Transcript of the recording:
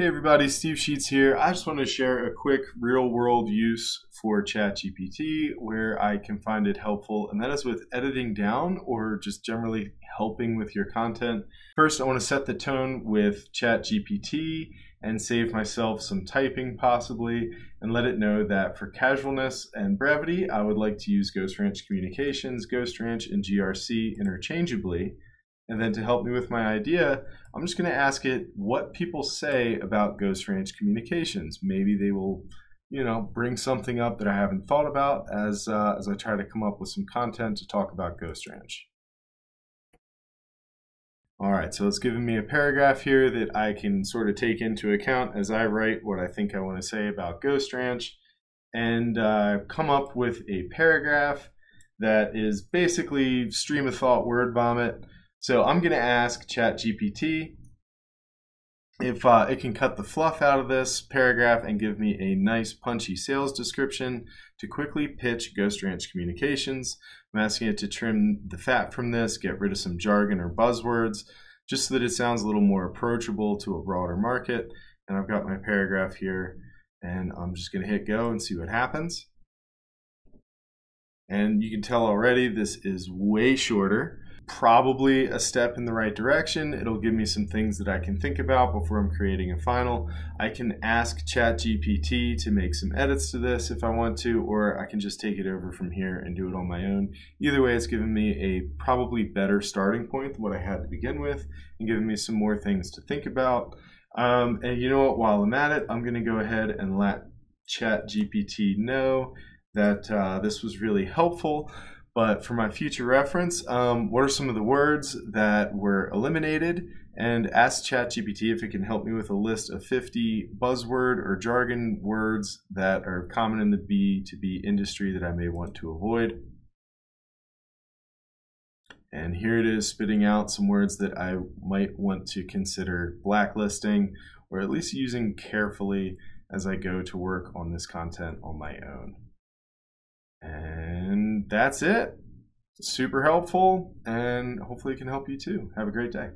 Hey everybody, Steve Sheets here. I just want to share a quick real world use for ChatGPT where I can find it helpful, and that is with editing down or just generally helping with your content. First, I want to set the tone with ChatGPT and save myself some typing possibly, and let it know that for casualness and brevity, I would like to use Ghost Ranch Communications, Ghost Ranch, and GRC interchangeably. And then to help me with my idea, I'm just going to ask it what people say about Ghost Ranch communications. Maybe they will, you know, bring something up that I haven't thought about as, uh, as I try to come up with some content to talk about Ghost Ranch. All right, so it's giving me a paragraph here that I can sort of take into account as I write what I think I want to say about Ghost Ranch and uh, come up with a paragraph that is basically stream of thought word vomit so I'm going to ask ChatGPT if uh, it can cut the fluff out of this paragraph and give me a nice punchy sales description to quickly pitch Ghost Ranch Communications. I'm asking it to trim the fat from this, get rid of some jargon or buzzwords, just so that it sounds a little more approachable to a broader market. And I've got my paragraph here, and I'm just going to hit go and see what happens. And you can tell already this is way shorter probably a step in the right direction. It'll give me some things that I can think about before I'm creating a final. I can ask ChatGPT to make some edits to this if I want to, or I can just take it over from here and do it on my own. Either way, it's given me a probably better starting point than what I had to begin with and giving me some more things to think about. Um, and you know what, while I'm at it, I'm going to go ahead and let ChatGPT know that uh, this was really helpful. But for my future reference, um, what are some of the words that were eliminated? And ask ChatGPT if it can help me with a list of 50 buzzword or jargon words that are common in the B2B industry that I may want to avoid. And here it is spitting out some words that I might want to consider blacklisting or at least using carefully as I go to work on this content on my own. That's it. Super helpful, and hopefully it can help you too. Have a great day.